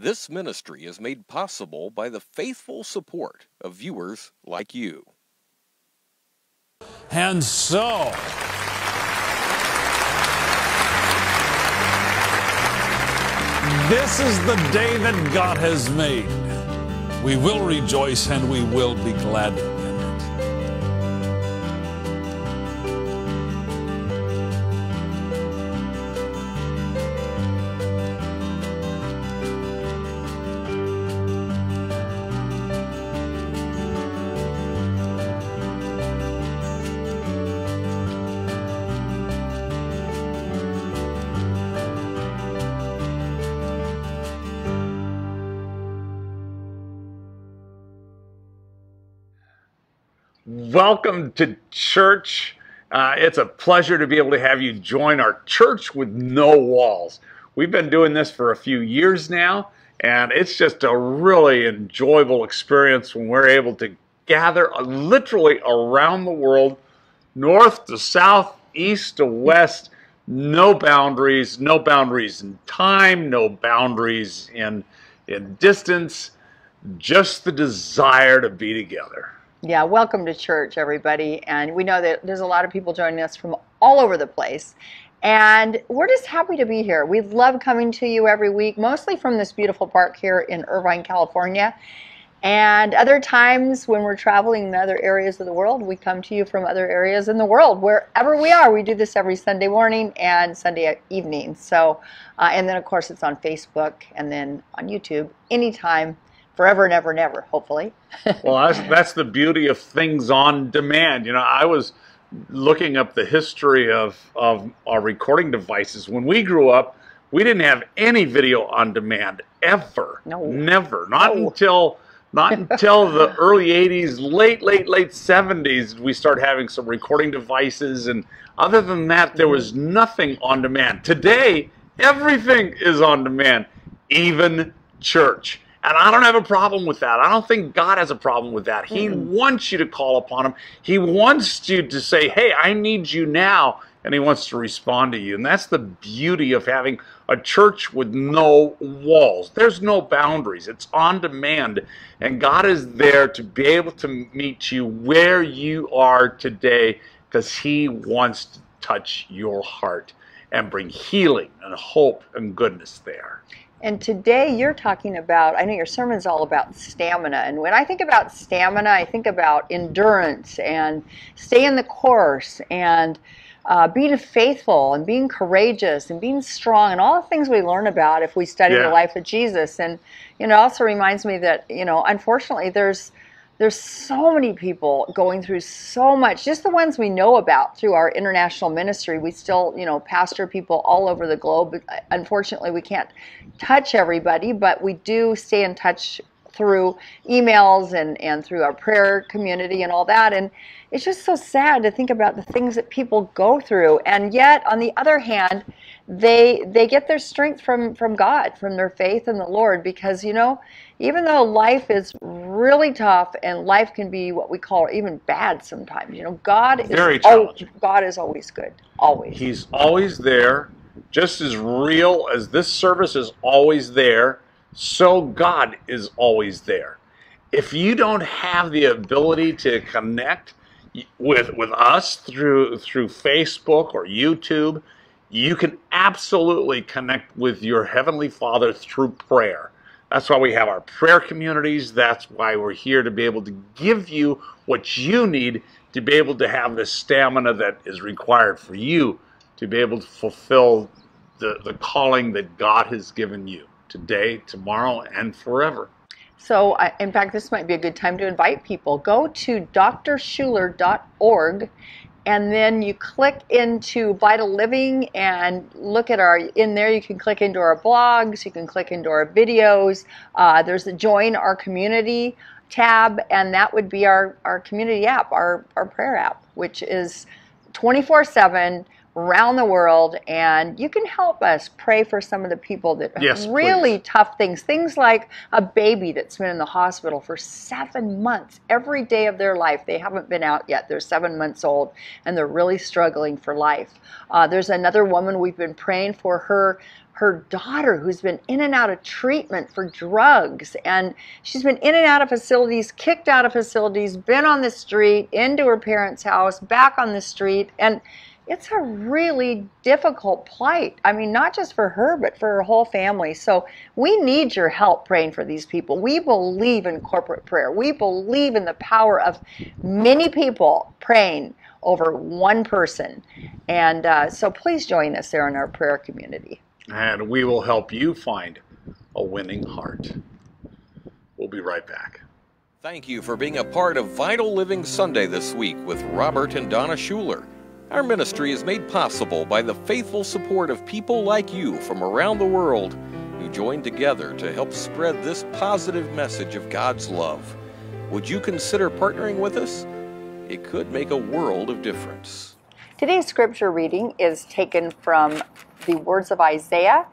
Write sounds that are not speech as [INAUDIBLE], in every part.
This ministry is made possible by the faithful support of viewers like you. And so, this is the day that God has made. We will rejoice and we will be glad Welcome to church. Uh, it's a pleasure to be able to have you join our church with no walls. We've been doing this for a few years now, and it's just a really enjoyable experience when we're able to gather uh, literally around the world, north to south, east to west, no boundaries, no boundaries in time, no boundaries in, in distance, just the desire to be together. Yeah, welcome to church, everybody. And we know that there's a lot of people joining us from all over the place. And we're just happy to be here. We love coming to you every week, mostly from this beautiful park here in Irvine, California. And other times when we're traveling in other areas of the world, we come to you from other areas in the world, wherever we are. We do this every Sunday morning and Sunday evening. So, uh, and then of course it's on Facebook and then on YouTube anytime forever and ever and ever, hopefully. [LAUGHS] well, that's, that's the beauty of things on demand. You know, I was looking up the history of, of our recording devices. When we grew up, we didn't have any video on demand ever. No. Never. Not No. until not until the [LAUGHS] early 80s, late, late, late 70s, we started having some recording devices. And other than that, there was mm. nothing on demand. Today, everything is on demand, even church. And I don't have a problem with that. I don't think God has a problem with that. He wants you to call upon Him. He wants you to say, hey, I need you now. And He wants to respond to you. And that's the beauty of having a church with no walls. There's no boundaries, it's on demand. And God is there to be able to meet you where you are today because He wants to touch your heart and bring healing and hope and goodness there. And today you're talking about, I know your sermon's all about stamina. And when I think about stamina, I think about endurance and staying the course and uh, being faithful and being courageous and being strong and all the things we learn about if we study Yeah. the life of Jesus. And, you know, it also reminds me that, you know, unfortunately there's, there's so many people going through so much just the ones we know about through our international ministry. We still you know pastor people all over the globe. Unfortunately we can't touch everybody but we do stay in touch through emails and and through our prayer community and all that. And it's just so sad to think about the things that people go through. And yet on the other hand they they get their strength from from God from their faith in the Lord because you know even though life is really tough and life can be what we call even bad sometimes you know God is Very al- challenging. God is always good always He's always there, just as real as this service is always there, so God is always there. If you don't have the ability to connect with with us through through Facebook or YouTube, you can absolutely connect with your heavenly Father through prayer. That's why we have our prayer communities. That's why we're here to be able to give you what you need to be able to have the stamina that is required for you to be able to fulfill the, the calling that God has given you today, tomorrow, and forever. So, in fact, this might be a good time to invite people. Go to drschuller.org and then you click into Vital Living and look at our, in there you can click into our blogs, you can click into our videos. Uh, there's a Join Our Community tab, and that would be our, our community app, our, our prayer app, which is 24 7 around the world, and you can help us pray for some of the people that have Yes, really please. tough things. Things like a baby that's been in the hospital for seven months. Every day of their life, they haven't been out yet. They're seven months old, and they're really struggling for life. Uh, there's another woman we've been praying for her her daughter who's been in and out of treatment for drugs and she's been in and out of facilities kicked out of facilities been on the street into her parents house back on the street and it's a really difficult plight i mean not just for her but for her whole family so we need your help praying for these people we believe in corporate prayer we believe in the power of many people praying over one person and uh, so please join us there in our prayer community And we will help you find a winning heart. We'll be right back. Thank you for being a part of Vital Living Sunday this week with Robert and Donna Schuller. Our ministry is made possible by the faithful support of people like you from around the world who join together to help spread this positive message of God's love. Would you consider partnering with us? It could make a world of difference. Today's scripture reading is taken from the words of Isaiah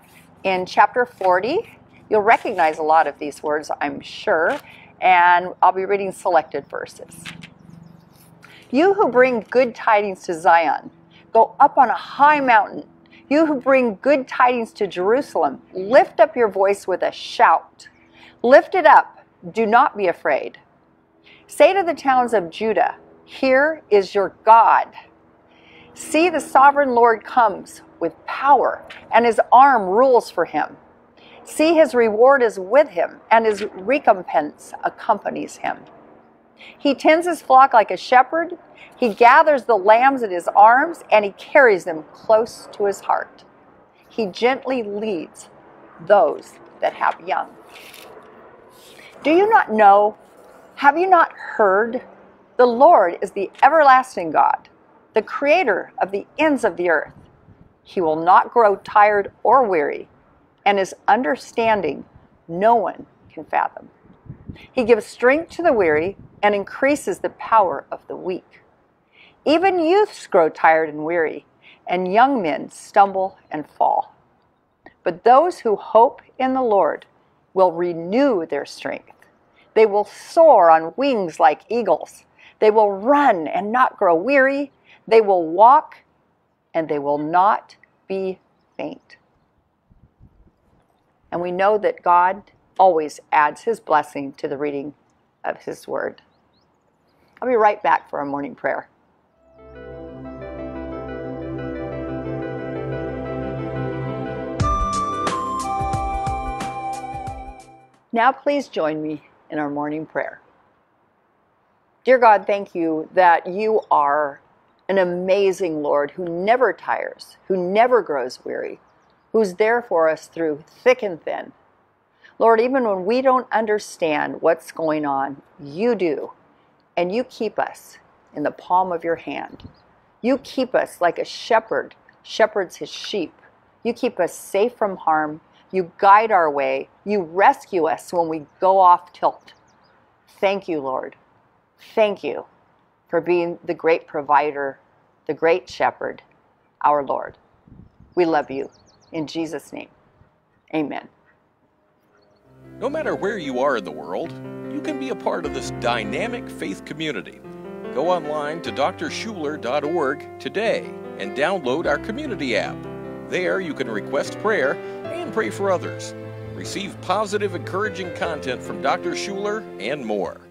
in chapter 40. You'll recognize a lot of these words, I'm sure, and I'll be reading selected verses. You who bring good tidings to Zion, go up on a high mountain. You who bring good tidings to Jerusalem, lift up your voice with a shout. Lift it up, do not be afraid. Say to the towns of Judah, Here is your God. See, the sovereign Lord comes with power, and his arm rules for him. See, his reward is with him, and his recompense accompanies him. He tends his flock like a shepherd. He gathers the lambs in his arms, and he carries them close to his heart. He gently leads those that have young. Do you not know? Have you not heard? The Lord is the everlasting God, the creator of the ends of the earth. He will not grow tired or weary, and his understanding no one can fathom. He gives strength to the weary and increases the power of the weak. Even youths grow tired and weary, and young men stumble and fall. But those who hope in the Lord will renew their strength. They will soar on wings like eagles. They will run and not grow weary. They will walk and they will not be faint. And we know that God always adds his blessing to the reading of his word. I'll be right back for our morning prayer. Now, please join me in our morning prayer. Dear God, thank you that you are an amazing Lord who never tires, who never grows weary, who's there for us through thick and thin. Lord, even when we don't understand what's going on, you do. And you keep us in the palm of your hand. You keep us like a shepherd shepherds his sheep. You keep us safe from harm. You guide our way. You rescue us when we go off tilt. Thank you, Lord. Thank you for being the great provider, the great shepherd, our Lord. We love you. In Jesus' name, amen. No matter where you are in the world, you can be a part of this dynamic faith community. Go online to drschuller.org today and download our community app. There you can request prayer and pray for others. Receive positive, encouraging content from Dr. Schuller and more.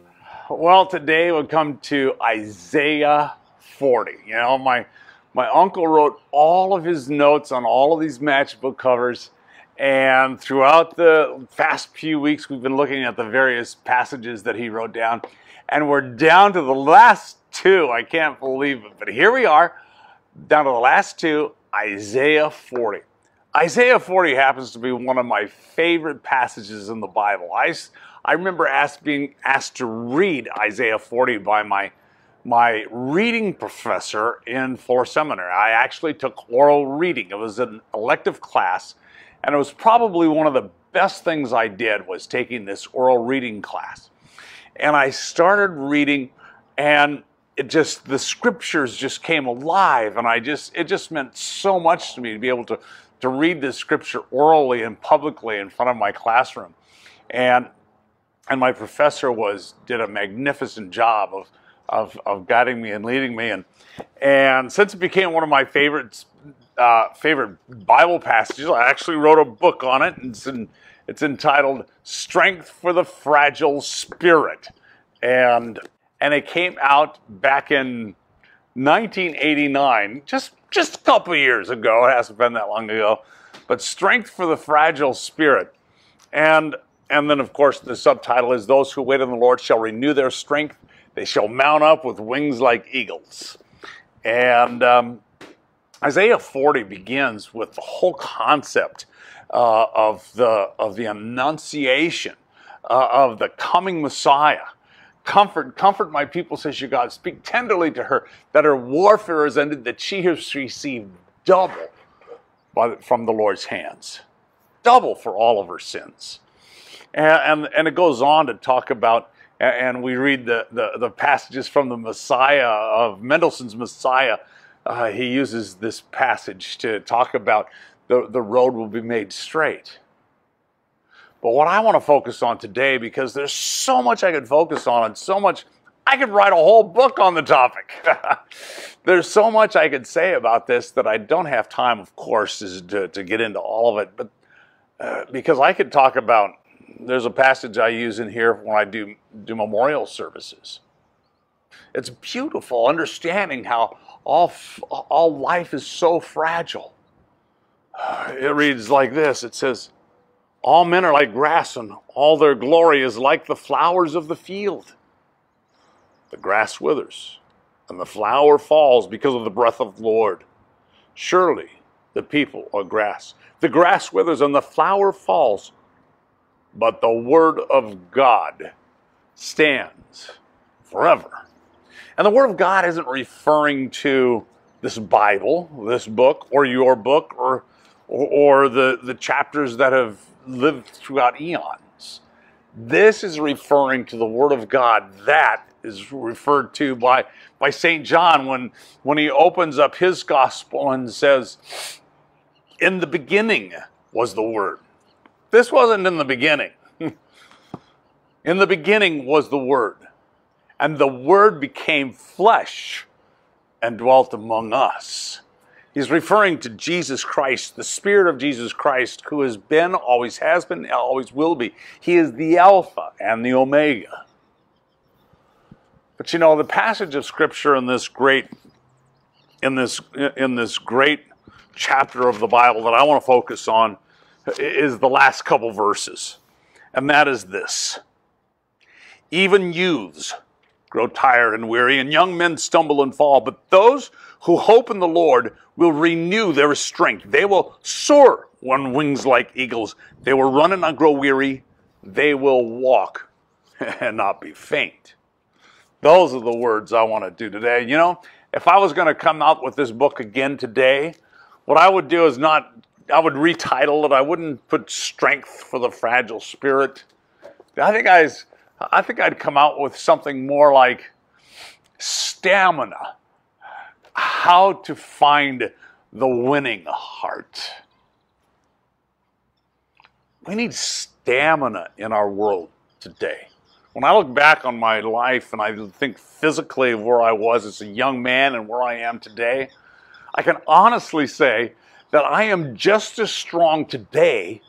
Well, today we'll come to Isaiah 40. You know, my my uncle wrote all of his notes on all of these matchbook covers, and throughout the past few weeks, we've been looking at the various passages that he wrote down, and we're down to the last two. I can't believe it, but here we are, down to the last two, Isaiah 40. Isaiah 40 happens to be one of my favorite passages in the Bible. I, I remember asked, being asked to read Isaiah 40 by my, my reading professor in Fuller Seminary. I actually took oral reading. It was an elective class, and it was probably one of the best things I did was taking this oral reading class. And I started reading, and it just the scriptures just came alive and i just it just meant so much to me to be able to to read this scripture orally and publicly in front of my classroom and and my professor was did a magnificent job of of, of guiding me and leading me and and since it became one of my favorites uh, favorite bible passages. I actually wrote a book on it. And it's, in, it's entitled strength for the fragile spirit. And and it came out back in 1989, just just a couple years ago. It hasn't been that long ago, but Strength for the Fragile Spirit, and and then of course the subtitle is Those who wait on the Lord shall renew their strength; they shall mount up with wings like eagles. And um, Isaiah 40 begins with the whole concept uh, of the of the annunciation uh, of the coming Messiah Comfort, comfort my people, says your God. Speak tenderly to her that her warfare is ended, that she has received double by, from the Lord's hands. Double for all of her sins. And, and, and it goes on to talk about, and we read the, the, the passages from the Messiah, of Mendelssohn's Messiah. Uh, he uses this passage to talk about the, the road will be made straight. But what I want to focus on today, because there's so much I could focus on and so much, I could write a whole book on the topic. [LAUGHS] there's so much I could say about this that I don't have time, of course, to, to get into all of it. But uh, because I could talk about, there's a passage I use in here when I do, do memorial services. It's beautiful understanding how all, all life is so fragile. It reads like this it says, all men are like grass, and all their glory is like the flowers of the field. The grass withers, and the flower falls because of the breath of the Lord. Surely the people are grass. The grass withers and the flower falls, but the word of God stands forever. And the word of God isn't referring to this Bible, this book, or your book, or, or, or the, the chapters that have lived throughout eons. This is referring to the Word of God. That is referred to by, by St. John when, when he opens up his gospel and says, In the beginning was the Word. This wasn't in the beginning. [LAUGHS] in the beginning was the Word. And the Word became flesh and dwelt among us. He's referring to Jesus Christ, the Spirit of Jesus Christ, who has been, always has been, always will be. He is the Alpha and the Omega. But you know, the passage of Scripture in this great, in this, in this great chapter of the Bible that I want to focus on is the last couple verses. And that is this. Even youths grow tired and weary, and young men stumble and fall. But those who hope in the Lord will renew their strength. They will soar on wings like eagles. They will run and not grow weary. They will walk [LAUGHS] and not be faint. Those are the words I want to do today. You know, if I was going to come out with this book again today, what I would do is not, I would retitle it. I wouldn't put strength for the fragile spirit. I think I, I think I'd come out with something more like stamina how to find the winning heart. We need stamina in our world today. When I look back on my life and I think physically of where I was as a young man and where I am today, I can honestly say that I am just as strong today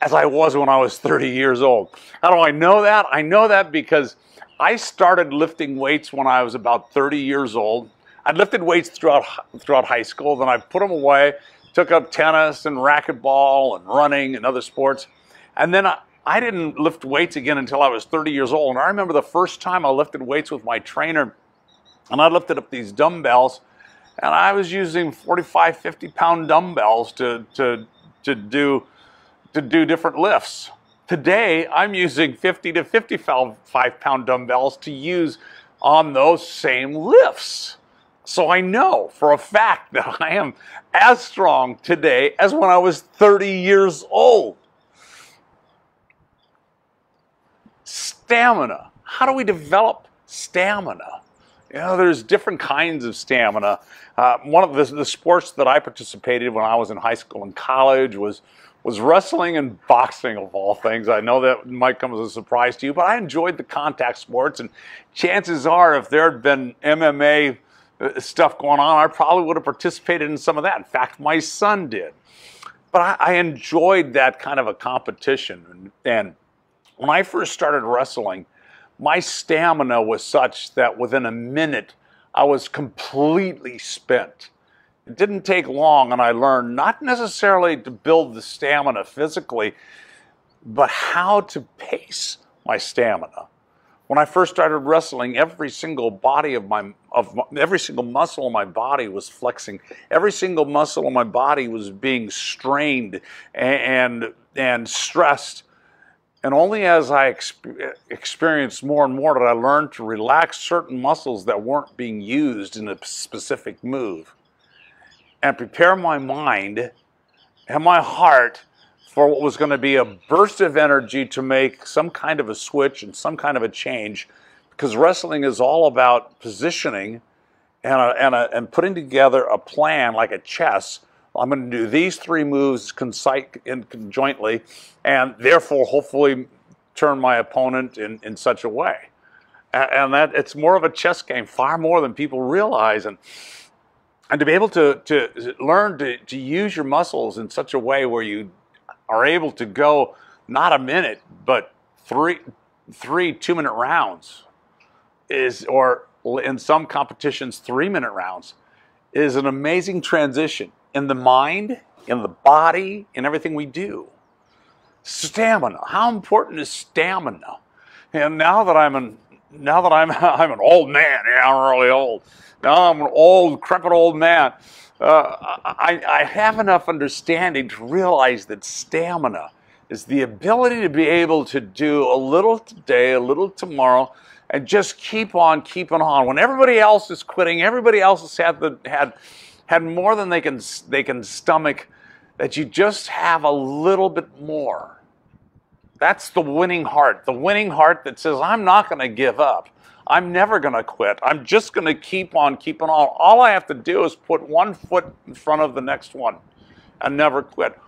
as I was when I was 30 years old. How do I know that? I know that because I started lifting weights when I was about 30 years old. I'd lifted weights throughout throughout high school. Then I put them away, took up tennis and racquetball and running and other sports, and then I, I didn't lift weights again until I was 30 years old. And I remember the first time I lifted weights with my trainer, and I lifted up these dumbbells, and I was using 45, 50 pound dumbbells to to to do to do different lifts. Today, I'm using 50 to 55 pound dumbbells to use on those same lifts. So I know for a fact [LAUGHS] that I am as strong today as when I was 30 years old. Stamina. How do we develop stamina You know, there's different kinds of stamina. Uh, one of the, the sports that I participated when I was in high school and college was was wrestling and boxing of all things. I know that might come as a surprise to you, but I enjoyed the contact sports. And chances are, if there had been MMA uh, stuff going on, I probably would have participated in some of that. In fact, my son did. But I, I enjoyed that kind of a competition. And, and when I first started wrestling, my stamina was such that within a minute, I was completely spent. It didn't take long, and I learned not necessarily to build the stamina physically, but how to pace my stamina. When I first started wrestling, every single body of my of my, every single muscle in my body was flexing. Every single muscle in my body was being strained and and, stressed. And only as I exp- experienced more and more did I learn to relax certain muscles that weren't being used in a specific move and prepare my mind and my heart for what was going to be a burst of energy to make some kind of a switch and some kind of a change because wrestling is all about positioning and, a, and, a, and putting together a plan like a chess I'm going to do these three moves conjointly, and therefore hopefully turn my opponent in, in such a way. And, that it's more of a chess game, far more than people realize. And and to be able to, to learn to, to use your muscles in such a way where you are able to go not a minute, but three three two minute rounds is or in some competitions three minute rounds is an amazing transition in the mind, in the body, in everything we do. Stamina. How important is stamina? And now that I'm an now that I'm [LAUGHS] I'm an old man, yeah, I'm really old. Now I'm an old, decrepit old man. Uh, I, I have enough understanding to realize that stamina is the ability to be able to do a little today, a little tomorrow, and just keep on keeping on. When everybody else is quitting, everybody else has had the, had had more than they can they can stomach that you just have a little bit more that's the winning heart. The winning heart that says i'm not going to give up. I'm never going to quit. I'm just going to keep on keeping on. All i have to do is put one foot in front of the next one and never quit.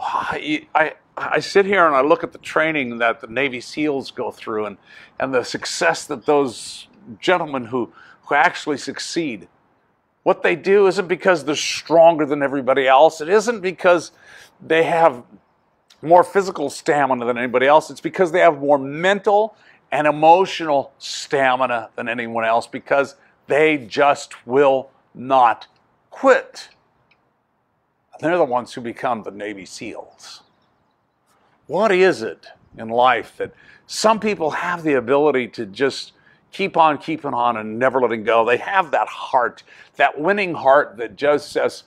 I, I, I sit here and I look at the training that the Navy SEALs go through and, and the success that those gentlemen who, who actually succeed what they do isn't because they're stronger than everybody else. It isn't because they have more physical stamina than anybody else. It's because they have more mental and emotional stamina than anyone else because they just will not quit. They're the ones who become the Navy SEALs. What is it in life that some people have the ability to just keep on keeping on and never letting go. They have that heart, that winning heart that just says,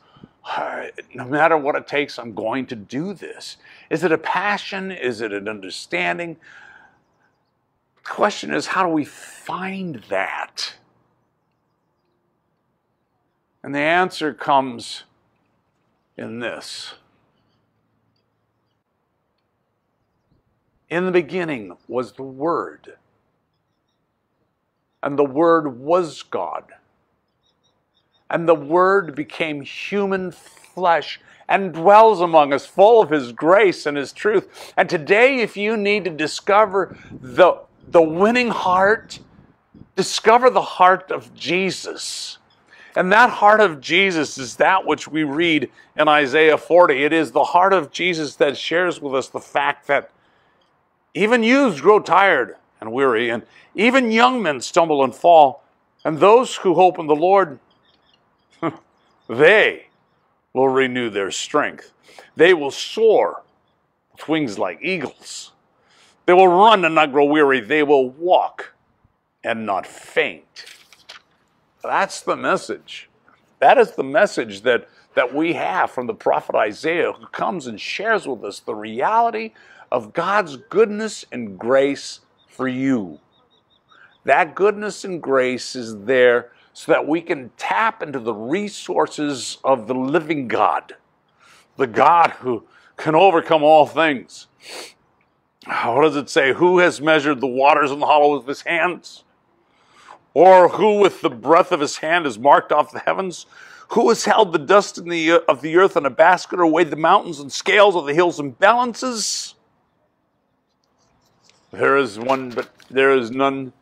no matter what it takes, I'm going to do this. Is it a passion? Is it an understanding? The question is, how do we find that? And the answer comes in this. In the beginning was the Word and the Word was God. And the Word became human flesh and dwells among us, full of His grace and His truth. And today, if you need to discover the, the winning heart, discover the heart of Jesus. And that heart of Jesus is that which we read in Isaiah 40. It is the heart of Jesus that shares with us the fact that even youths grow tired and weary, and even young men stumble and fall. And those who hope in the Lord, [LAUGHS] they will renew their strength. They will soar with wings like eagles. They will run and not grow weary. They will walk and not faint. That's the message. That is the message that, that we have from the prophet Isaiah, who comes and shares with us the reality of God's goodness and grace for you. That goodness and grace is there so that we can tap into the resources of the living God, the God who can overcome all things. What does it say? Who has measured the waters in the hollow of his hands? Or who with the breath of his hand has marked off the heavens? Who has held the dust the, of the earth in a basket or weighed the mountains and scales of the hills in balances? There is one, but there is none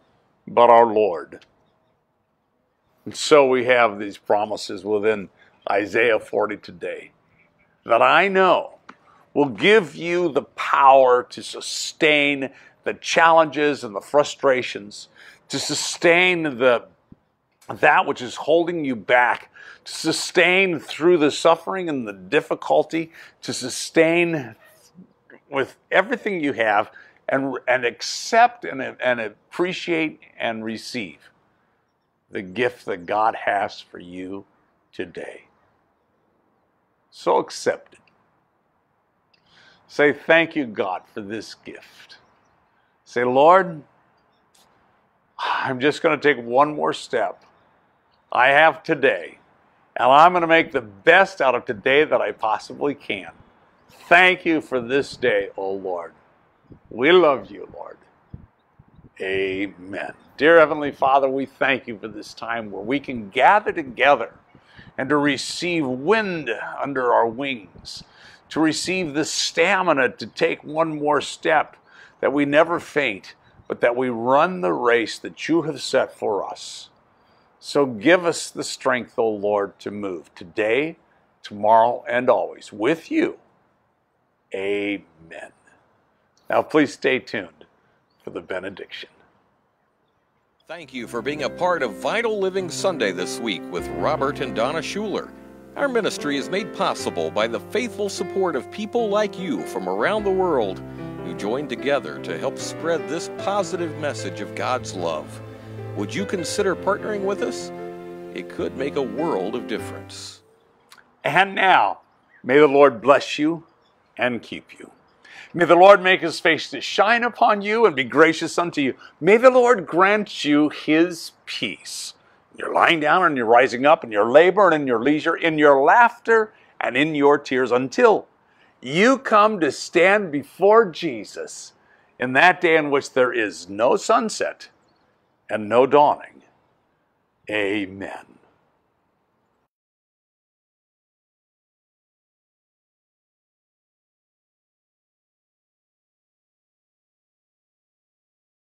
but our Lord. And so we have these promises within Isaiah 40 today that I know will give you the power to sustain the challenges and the frustrations, to sustain the that which is holding you back, to sustain through the suffering and the difficulty, to sustain with everything you have and, and accept and, and appreciate and receive the gift that God has for you today. So accept it. Say, Thank you, God, for this gift. Say, Lord, I'm just going to take one more step. I have today, and I'm going to make the best out of today that I possibly can. Thank you for this day, O oh Lord. We love you, Lord. Amen. Dear Heavenly Father, we thank you for this time where we can gather together and to receive wind under our wings, to receive the stamina to take one more step, that we never faint, but that we run the race that you have set for us. So give us the strength, O Lord, to move today, tomorrow, and always with you. Amen. Now, please stay tuned for the benediction. Thank you for being a part of Vital Living Sunday this week with Robert and Donna Schuller. Our ministry is made possible by the faithful support of people like you from around the world who join together to help spread this positive message of God's love. Would you consider partnering with us? It could make a world of difference. And now, may the Lord bless you and keep you. May the Lord make his face to shine upon you and be gracious unto you. May the Lord grant you his peace. You're lying down and you're rising up in your labor and in your leisure, in your laughter and in your tears until you come to stand before Jesus in that day in which there is no sunset and no dawning. Amen.